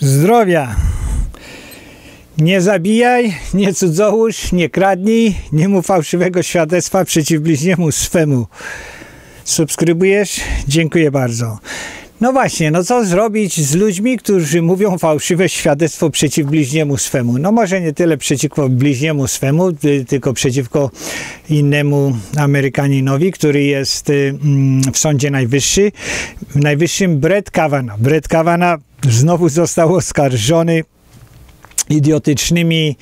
Zdrowia. Nie zabijaj, nie cudzołóż, nie kradnij, nie mów fałszywego świadectwa przeciw bliźniemu swemu. Subskrybujesz? Dziękuję bardzo. No właśnie, no co zrobić z ludźmi, którzy mówią fałszywe świadectwo przeciw bliźniemu swemu? No może nie tyle przeciwko bliźniemu swemu, tylko przeciwko innemu Amerykaninowi, który jest mm, w Sądzie Najwyższym, najwyższym Brett Kavanaugh. Brett Kavanaugh znowu został oskarżony idiotycznymi.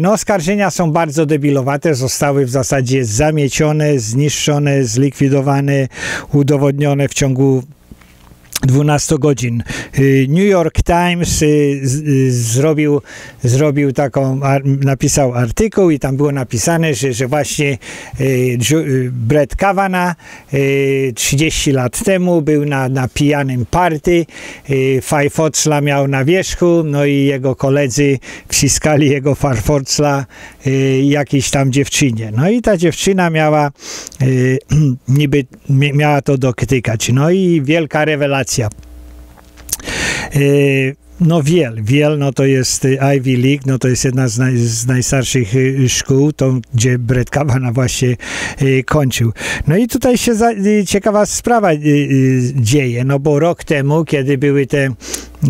No, oskarżenia są bardzo debilowate, zostały w zasadzie zamiecione, zniszczone, zlikwidowane, udowodnione w ciągu 12 godzin. Y, New York Times y, y, zrobił, zrobił taką, napisał artykuł i tam było napisane, że, że właśnie Brett Kavanaugh 30 lat temu był na, na pijanym party, Fajfocla miał na wierzchu, no i jego koledzy wciskali jego farfocla jakiejś tam dziewczynie. No i ta dziewczyna miała niby miała to dotykać. No i wielka rewelacja E, no Wiel, Wiel no to jest Ivy League, no to jest jedna z, naj, z najstarszych y, szkół, to, gdzie Brett Kavanaugh właśnie y, kończył. No i tutaj się za, y, ciekawa sprawa dzieje, no bo rok temu, kiedy były te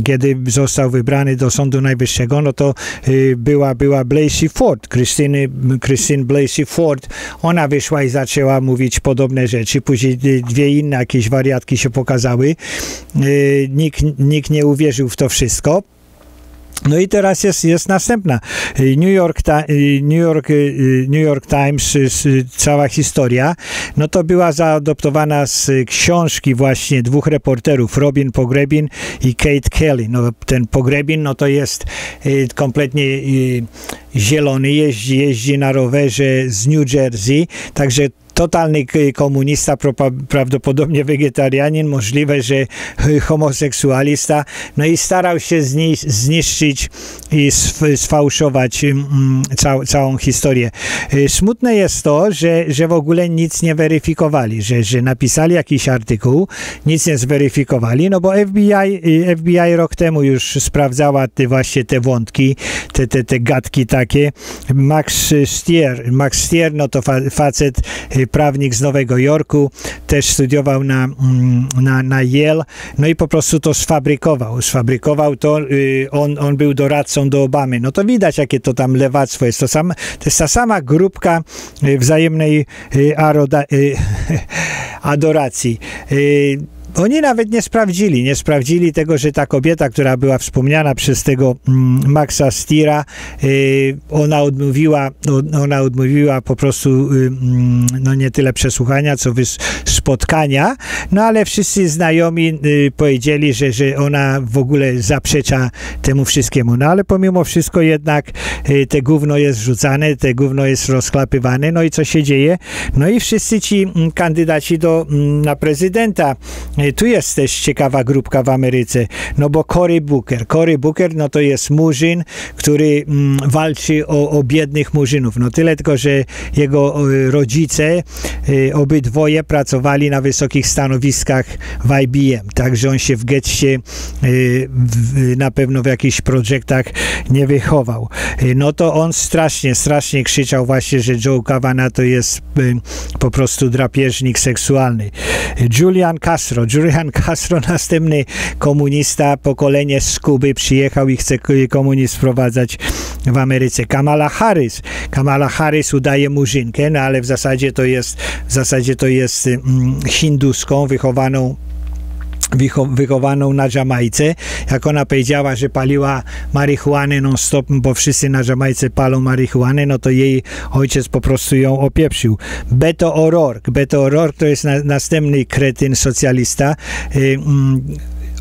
kiedy został wybrany do Sądu Najwyższego, no to y, była, była Blasey Ford, Christine, Christine Blasey Ford. Ona wyszła i zaczęła mówić podobne rzeczy. Później y, dwie inne jakieś wariatki się pokazały. Y, nikt, nikt nie uwierzył w to wszystko. No i teraz jest, jest następna. New York, New, York, New York Times, cała historia, no to była zaadoptowana z książki właśnie dwóch reporterów, Robin Pogrebin i Kate Kelly. No ten Pogrebin, no to jest kompletnie zielony, jeździ, jeździ na rowerze z New Jersey, także totalny komunista, prawdopodobnie wegetarianin, możliwe, że homoseksualista, no i starał się zniszczyć i sfałszować mm, cał, całą historię. Y, smutne jest to, że, że w ogóle nic nie weryfikowali, że, że napisali jakiś artykuł, nic nie zweryfikowali, no bo FBI, y, FBI rok temu już sprawdzała te, właśnie te wątki, te, te, te gadki takie. Max Stier, Max Stier, no to facet y, prawnik z Nowego Jorku, też studiował na, mm, na, na Yale, no i po prostu to sfabrykował. Sfabrykował to, y, on, on był doradcą do Obamy. No to widać, jakie to tam lewactwo jest. To, sam, to jest ta sama grupka y, wzajemnej y, aroda, adoracji. Oni nawet nie sprawdzili, nie sprawdzili tego, że ta kobieta, która była wspomniana przez tego mm, Maxa Stira, y, ona odmówiła, ona odmówiła po prostu y, mm, no nie tyle przesłuchania, co spotkania, no ale wszyscy znajomi y, powiedzieli, że, że ona w ogóle zaprzecza temu wszystkiemu. No ale pomimo wszystko jednak te gówno jest rzucane, te gówno jest rozklapywane, no i co się dzieje? No i wszyscy ci mm, kandydaci do, na prezydenta tu jest też ciekawa grupka w Ameryce, no bo Cory Booker. Cory Booker, no to jest murzyn, który mm, walczy o, o, biednych murzynów. No tyle tylko, że jego rodzice, y, obydwoje pracowali na wysokich stanowiskach w IBM, także on się w getcie y, na pewno w jakichś projektach nie wychował. Y, no to on strasznie, strasznie krzyczał właśnie, że Joe Kawana to jest po prostu drapieżnik seksualny. Julian Castro, Julian Castro, następny komunista, pokolenie z Kuby przyjechał i chce komunizm wprowadzać w Ameryce. Kamala Harris. Kamala Harris udaje murzynkę, no ale w zasadzie to jest, w zasadzie to jest mm, hinduską, wychowaną wychowaną na Jamajce. Jak ona powiedziała, że paliła marihuanę non-stop, bo wszyscy na Jamajce palą marihuanę, no to jej ojciec po prostu ją opieprzył. Beto O'Rourke. Beto O'Rourke to jest na, następny kretyn socjalista. Y, mm,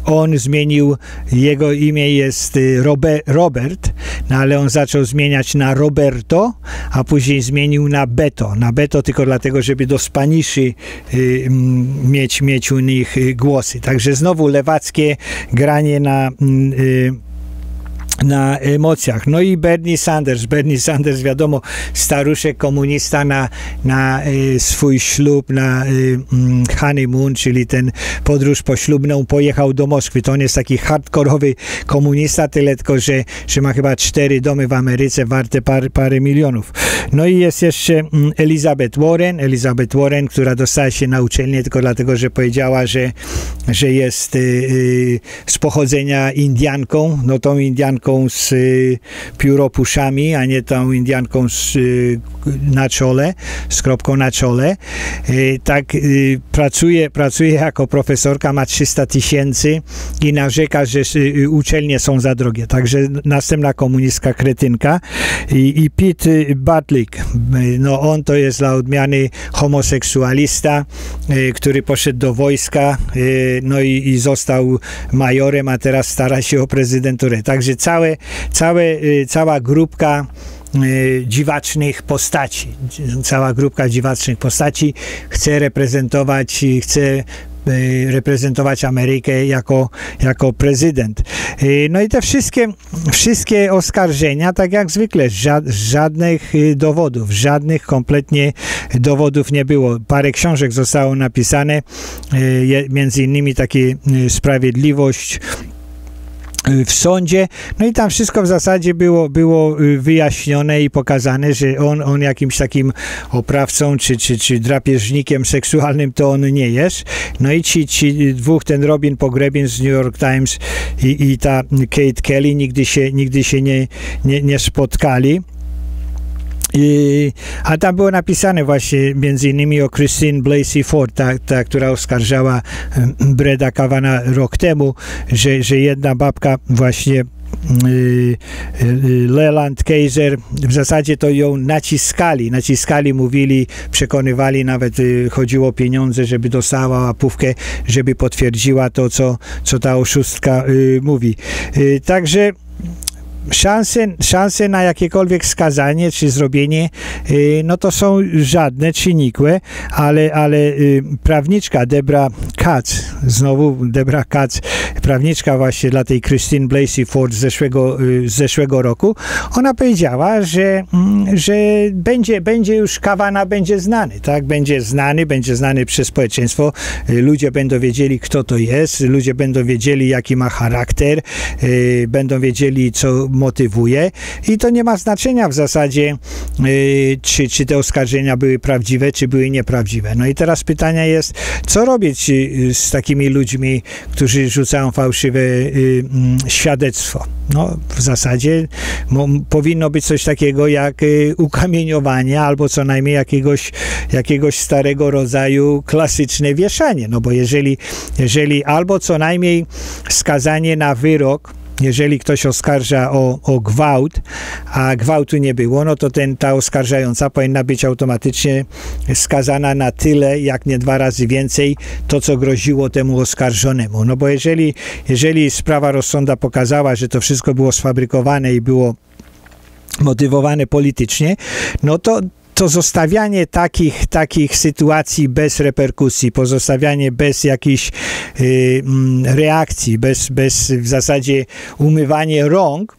on zmienił, jego imię jest y, Robert, no ale on zaczął zmieniać na Roberto, a później zmienił na Beto. Na Beto tylko dlatego, żeby do Spaniszy y, mieć, mieć u nich y, głosy. Także znowu lewackie granie na y, na emocjach. No i Bernie Sanders. Bernie Sanders, wiadomo, staruszek komunista na, na y, swój ślub, na y, honeymoon, czyli ten podróż poślubną, pojechał do Moskwy. To on jest taki hardkorowy komunista, tyle tylko, że, że ma chyba cztery domy w Ameryce warte par, parę milionów. No i jest jeszcze mm, Elizabeth Warren. Elizabeth Warren, która dostała się na uczelnię tylko dlatego, że powiedziała, że, że jest y, z pochodzenia Indianką. No tą Indianką z y, pióropuszami, a nie tą Indianką z, y, na czole, z kropką na czole. Y, tak pracuje, pracuje jako profesorka, ma 300 tysięcy i narzeka, że uczelnie są za drogie. Także następna komunistka kretynka. I, i Pete Butlick, no on to jest dla odmiany homoseksualista, który poszedł do wojska, no i, i został majorem, a teraz stara się o prezydenturę. Także cały całe, całe, y, cała grupka y, dziwacznych postaci. Cała grupka dziwacznych postaci chce reprezentować, chce y, reprezentować Amerykę jako, jako prezydent. No i te wszystkie, wszystkie oskarżenia, tak jak zwykle, żadnych dowodów, żadnych kompletnie dowodów nie było. Parę książek zostało napisane, między innymi takie Sprawiedliwość, w sądzie, no i tam wszystko w zasadzie było, było y, wyjaśnione i pokazane, że on, on jakimś takim oprawcą czy, czy, czy drapieżnikiem seksualnym to on nie jest. No i ci, ci dwóch, ten Robin Pogrebin z New York Times i, i ta Kate Kelly nigdy się, nigdy się nie, nie, nie spotkali. I, a tam było napisane właśnie między innymi o Christine Blasey Ford, ta, ta która oskarżała Breda Kawana rok temu, że, że jedna babka właśnie y, y, Leland Kaiser, w zasadzie to ją naciskali, naciskali, mówili, przekonywali, nawet y, chodziło o pieniądze, żeby dostała łapówkę, żeby potwierdziła to, co, co ta oszustka mówi. Także szanse, szanse na jakiekolwiek skazanie czy zrobienie, y, no to są żadne czy nikłe, ale, ale y, prawniczka Debra Katz, znowu Debra Katz, prawniczka właśnie dla tej Christine Blasey Ford z zeszłego, y, z zeszłego roku, ona powiedziała, że, mm, że będzie, będzie już Kawana będzie znany, tak? Będzie znany, będzie znany przez społeczeństwo, ludzie będą wiedzieli, kto to jest, ludzie będą wiedzieli, jaki ma charakter, będą wiedzieli, co motywuje i to nie ma znaczenia w zasadzie, yy, czy, czy te oskarżenia były prawdziwe, czy były nieprawdziwe. No i teraz pytanie jest, co robić y, z takimi ludźmi, którzy rzucają fałszywe yy, świadectwo? No, w zasadzie powinno być coś takiego jak y, ukamieniowanie albo co najmniej jakiegoś, jakiegoś starego rodzaju klasyczne wieszanie. No bo jeżeli, jeżeli albo co najmniej skazanie na wyrok, jeżeli ktoś oskarża o, o gwałt, a gwałtu nie było, no to ten, ta oskarżająca powinna być automatycznie skazana na tyle, jak nie dwa razy więcej, to co groziło temu oskarżonemu. No bo jeżeli, jeżeli sprawa rozsąda pokazała, że to wszystko było sfabrykowane i było motywowane politycznie, no to to zostawianie takich, takich sytuacji bez reperkusji, pozostawianie bez jakiejś y, mm, reakcji, bez, bez w zasadzie umywanie rąk,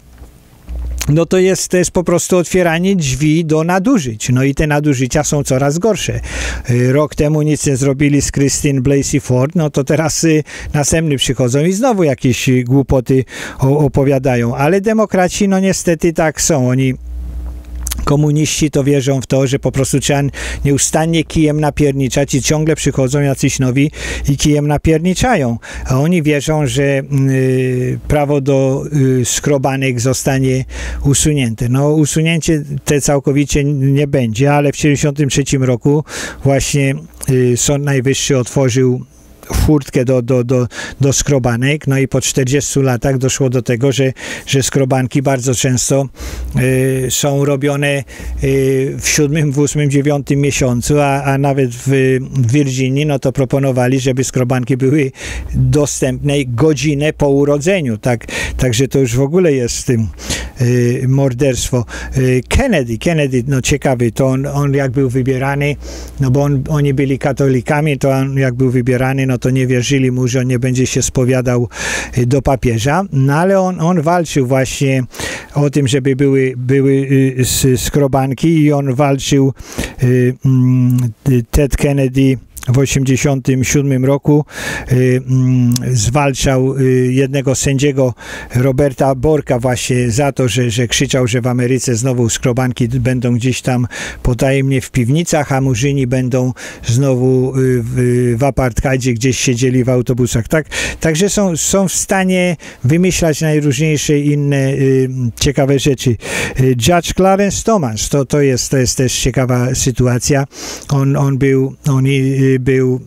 no to jest, jest po prostu otwieranie drzwi do nadużyć. No i te nadużycia są coraz gorsze. Y, rok temu nic nie zrobili z Christine Blasey Ford, no to teraz y, następny przychodzą i znowu jakieś głupoty opowiadają. Ale demokraci, no niestety tak są. Oni komuniści to wierzą w to, że po prostu trzeba nieustannie kijem napierniczać i ciągle przychodzą jacyś nowi i kijem napierniczają. A oni wierzą, że y, prawo do y, skrobanek zostanie usunięte. No usunięcie te całkowicie nie będzie, ale w 1973 roku właśnie y, Sąd Najwyższy otworzył furtkę do, do, do, do skrobanek, no i po 40 latach doszło do tego, że, że skrobanki bardzo często y, są robione y, w siódmym, w ósmym, dziewiątym miesiącu, a, a nawet w, w Virginii, no to proponowali, żeby skrobanki były dostępne godzinę po urodzeniu, tak, także to już w ogóle jest tym morderstwo. Y, Kennedy, Kennedy, no ciekawy, to on, on jak był wybierany, no bo on, oni byli katolikami, to on jak był wybierany, no to nie wierzyli mu, że on nie będzie się spowiadał do papieża, no ale on, on walczył właśnie o tym, żeby były, były skrobanki i on walczył mm, Ted Kennedy w 1987 roku y, mm, zwalczał y, jednego sędziego Roberta Borka właśnie za to, że, że krzyczał, że w Ameryce znowu skrobanki będą gdzieś tam potajemnie w piwnicach, a murzyni będą znowu y, w, w apartheidzie gdzieś siedzieli w autobusach. Tak, także są, są w stanie wymyślać najróżniejsze inne ciekawe rzeczy. Judge Clarence Thomas, to, to, jest, to jest też ciekawa sytuacja. On, on był, on był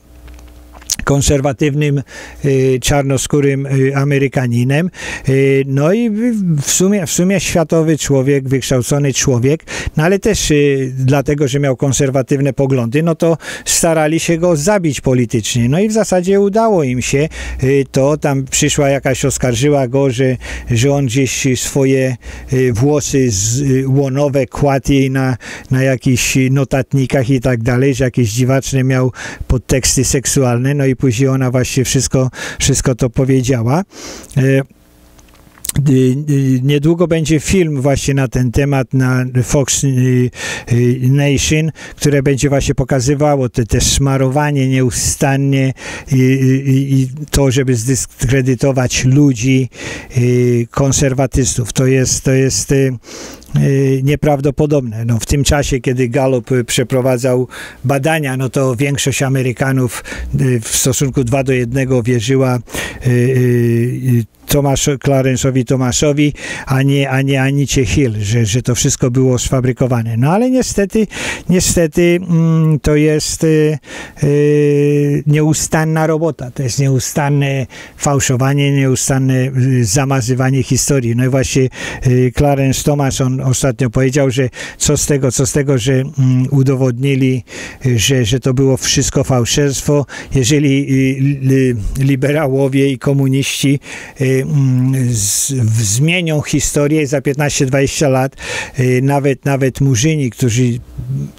konserwatywnym y, czarnoskórym y, Amerykaninem. Y, no i w sumie, w sumie światowy człowiek, wykształcony człowiek, no ale też dlatego, że miał konserwatywne poglądy, no to starali się go zabić politycznie. No i w zasadzie udało im się to. Tam przyszła jakaś, oskarżyła go, że, że on gdzieś swoje włosy z, łonowe kładł jej na, na jakichś notatnikach i tak dalej, że jakieś dziwaczne miał podteksty seksualne. No i później ona właśnie wszystko, wszystko to powiedziała. E, niedługo będzie film właśnie na ten temat na Fox Nation, które będzie właśnie pokazywało te, te smarowanie nieustannie i, i, i to, żeby zdyskredytować ludzi, konserwatystów. To jest, to jest Y, nieprawdopodobne. No, w tym czasie, kiedy Gallup przeprowadzał badania, no to większość Amerykanów y, w stosunku 2 do 1 wierzyła y, Tomasz, Clarence'owi Tomaszowi, a nie, a nie Anicie Hill, że, że to wszystko było sfabrykowane. No ale niestety, niestety mm, to jest y, y, nieustanna robota, to jest nieustanne fałszowanie, nieustanne y, zamazywanie historii. No i właśnie y, Clarence Thomas, on ostatnio powiedział, że co z tego, co z tego, że mm, udowodnili, y, że, że to było wszystko fałszerstwo, jeżeli y, liberałowie i komuniści Mm, zmienią historię za 15-20 lat. Y, nawet, nawet Murzyni, którzy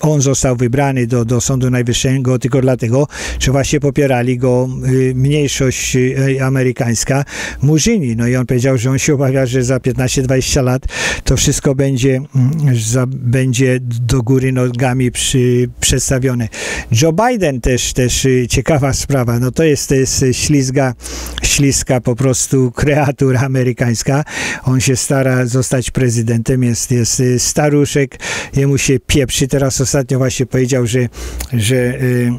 on został wybrany do, do Sądu Najwyższego tylko dlatego, że właśnie popierali go y, mniejszość y, amerykańska, Murzyni. No i on powiedział, że on się obawia, że za 15-20 lat to wszystko będzie, mm, za, będzie do góry nogami przy, przedstawione. Joe Biden też, też ciekawa sprawa. No to jest, to jest ślizga, ślizga po prostu kreatura amerykańska. On się stara zostać prezydentem, jest, jest staruszek, jemu się pieprzy. Teraz ostatnio właśnie powiedział, że, że y,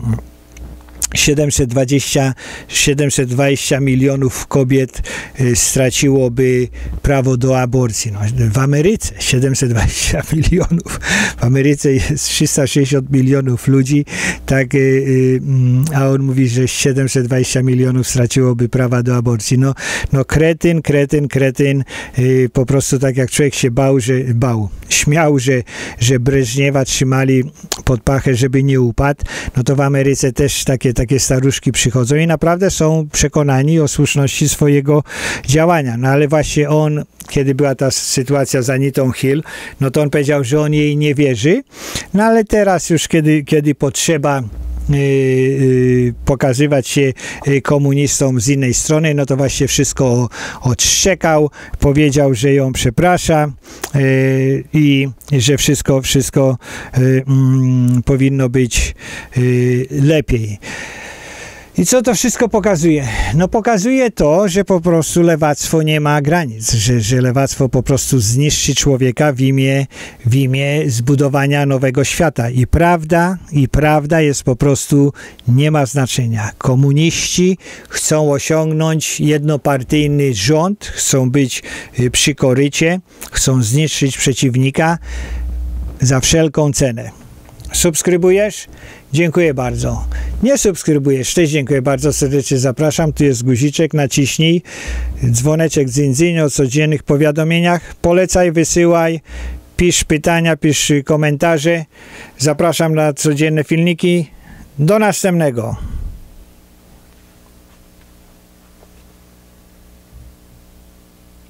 720, 720 milionów kobiet y, straciłoby prawo do aborcji. No, w Ameryce 720 milionów. W Ameryce jest 360 milionów ludzi, tak, y, y, mm, a on mówi, że 720 milionów straciłoby prawa do aborcji. No, no kretyn, kretyn, kretyn. Po prostu tak jak człowiek się bał, że bał, śmiał, że, że Breżniewa trzymali pod pachę, żeby nie upadł, no to w Ameryce też takie takie staruszki przychodzą i naprawdę są przekonani o słuszności swojego działania. No ale właśnie on, kiedy była ta sytuacja z Anitą Hill, no to on powiedział, że on jej nie wierzy, no ale teraz już, kiedy, kiedy potrzeba pokazywać się y, komunistom z innej strony, no to właśnie wszystko odszczekał, powiedział, że ją przeprasza i że wszystko, wszystko mm, powinno być lepiej. I co to wszystko pokazuje? No pokazuje to, że po prostu lewactwo nie ma granic, że, że lewactwo po prostu zniszczy człowieka w imię, w imię zbudowania nowego świata. I prawda, i prawda jest po prostu, nie ma znaczenia. Komuniści chcą osiągnąć jednopartyjny rząd, chcą być y, przy korycie, chcą zniszczyć przeciwnika za wszelką cenę. Subskrybujesz? Dziękuję bardzo. Nie subskrybujesz? Też dziękuję bardzo serdecznie. Zapraszam. Tu jest guziczek, naciśnij. Dzwoneczek z o codziennych powiadomieniach. Polecaj, wysyłaj. Pisz pytania, pisz komentarze. Zapraszam na codzienne filmiki. Do następnego.